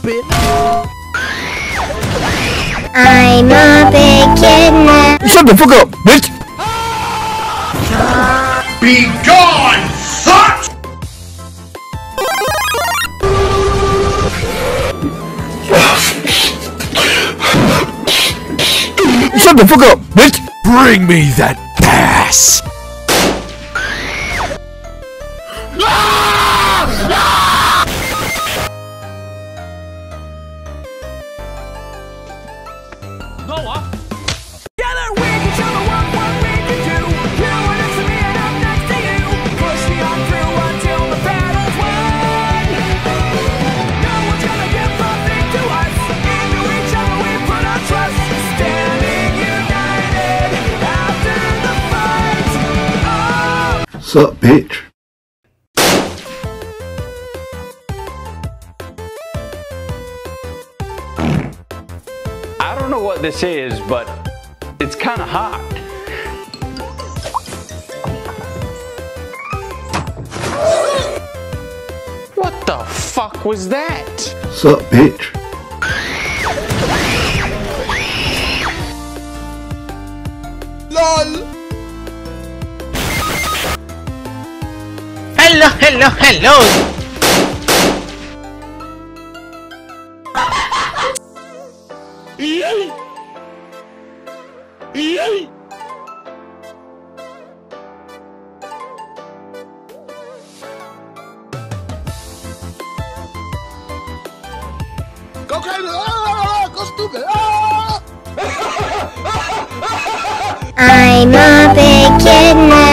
stupid. I'm a big kid now. Shut the fuck up, bitch! Be gone, slut! Shut the fuck up, bitch! Bring me that ass! Fight. Oh. Sup, bitch? I don't know what this is, but it's kind of hot. What the fuck was that? Sup, bitch? LOL! Hello, hello, hello. Go! Ah! I'm a big kid now.